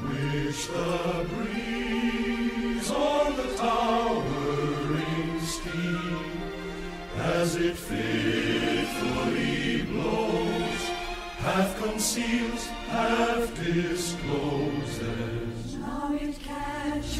Which the breeze on the towering steam as it fitfully blows, half conceals, half discloses. Now it catches.